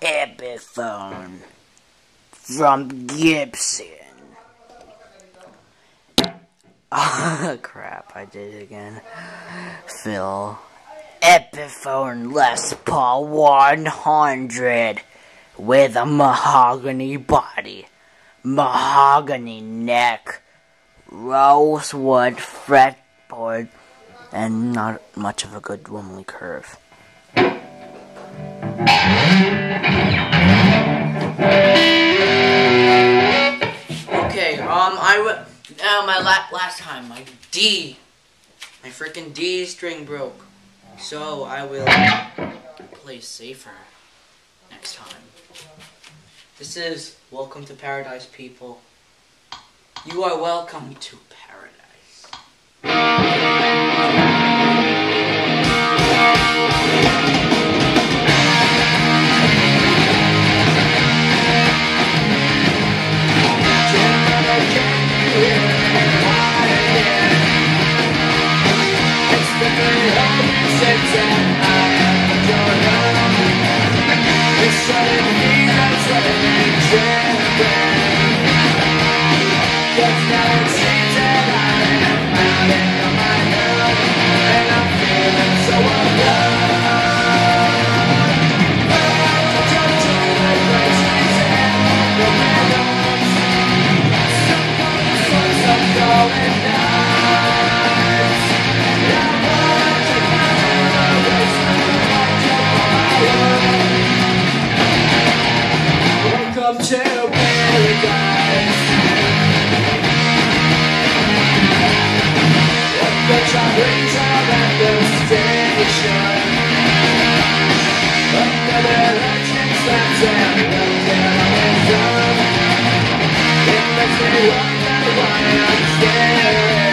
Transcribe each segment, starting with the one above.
Epiphone from Gibson. Oh, crap, I did it again. Phil. Epiphone Les Paul 100 with a mahogany body, mahogany neck, rosewood fretboard, and not much of a good womanly curve. I. Now, oh, my la last time, my D. My freaking D string broke. So, I will play safer next time. This is Welcome to Paradise, people. You are welcome to paradise. Welcome slaps and the. It makes me wonder why I'm scared.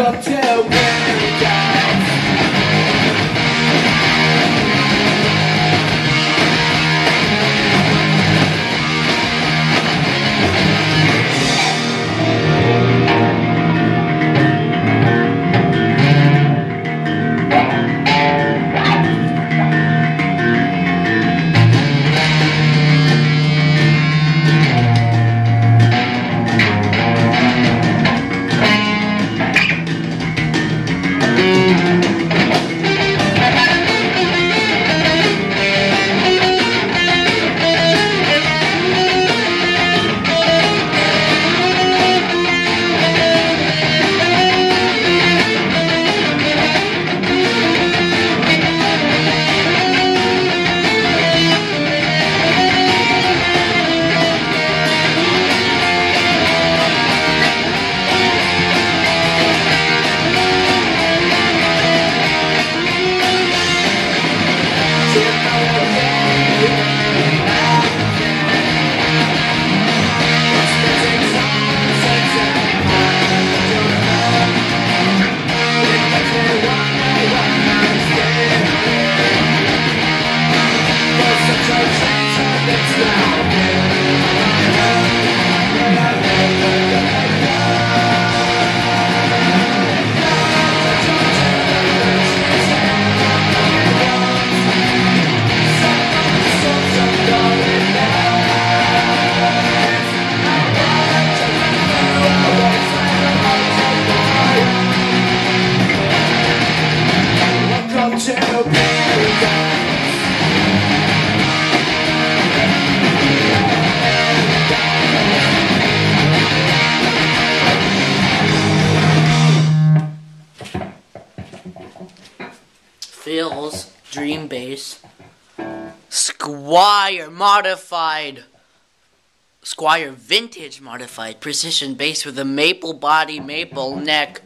Welcome to Phil's Dream Bass. Squier modified. Squier vintage modified precision bass with a maple body, maple neck,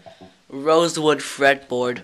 rosewood fretboard,